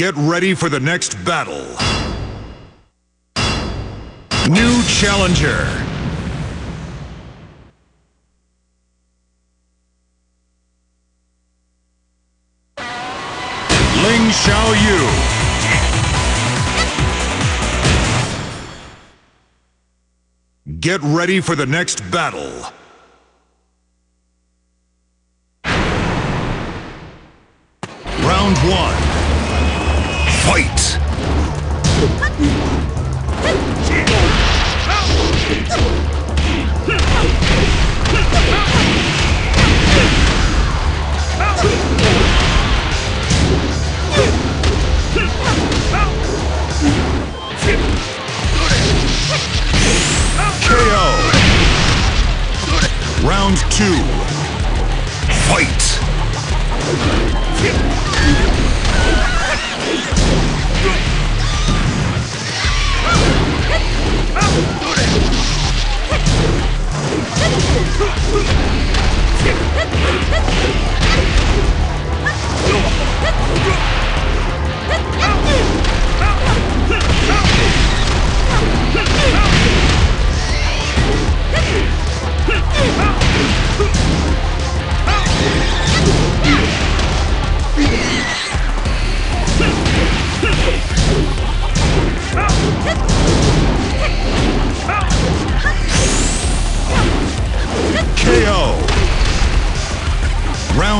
Get ready for the next battle. New challenger. Ling Xiaoyu. Get ready for the next battle. Round one. Fight!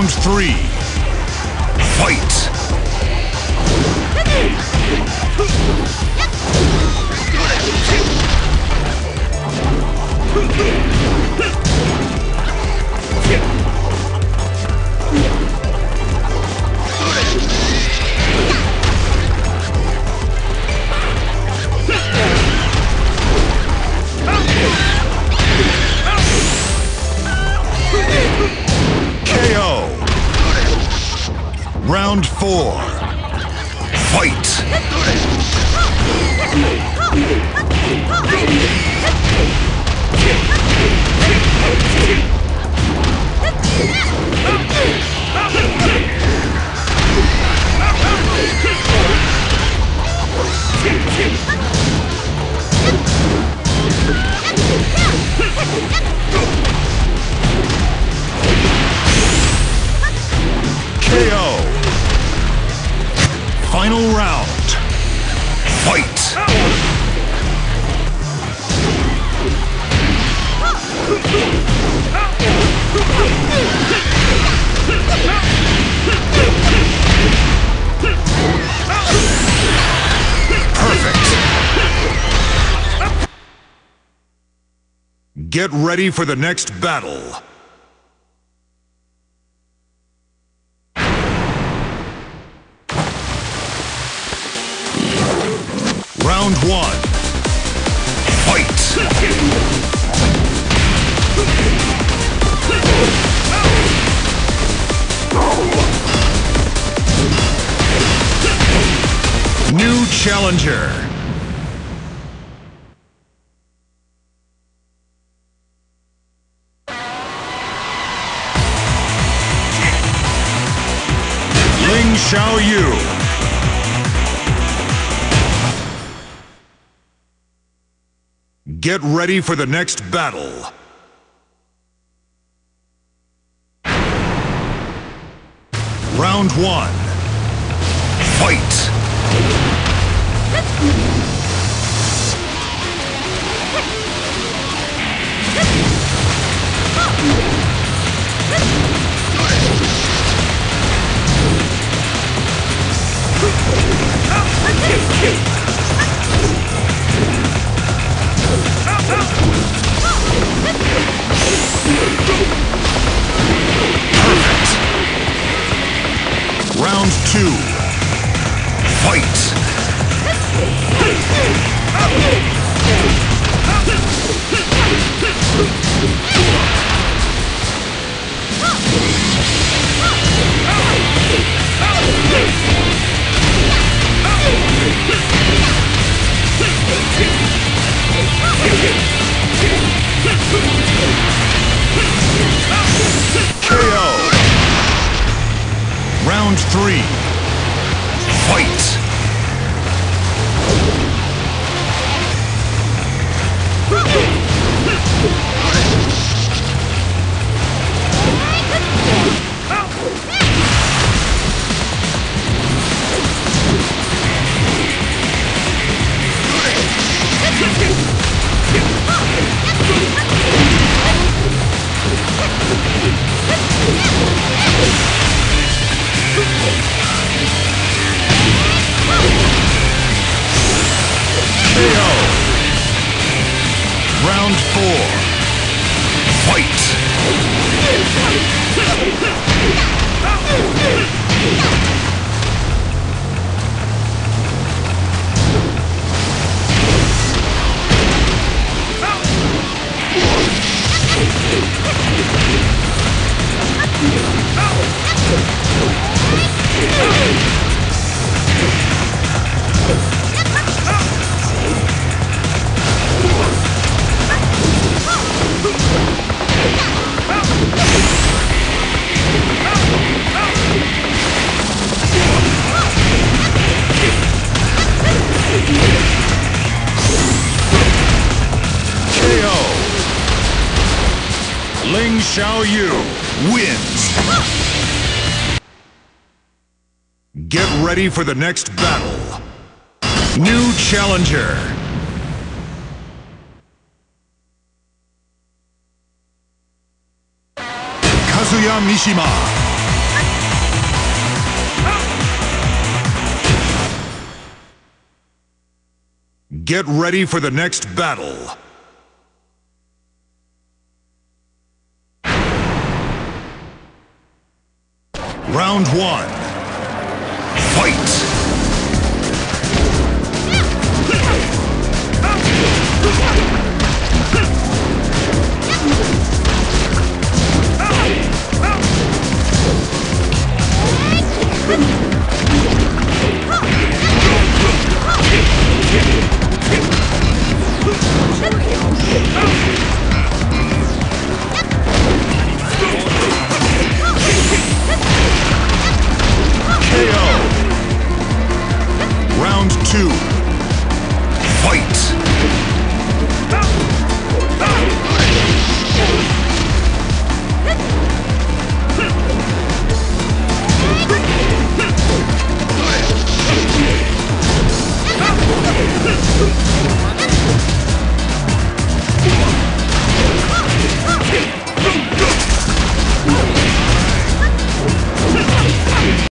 Round three. Fight. Get ready for the next battle. Round one. Fight! New challenger. Ling Xiaoyu. Get ready for the next battle. Round one. Fight! Perfect! ready. Fight! Woo! Xiaoyu wins. Get ready for the next battle. New challenger. Kazuya Mishima. Get ready for the next battle. Round one.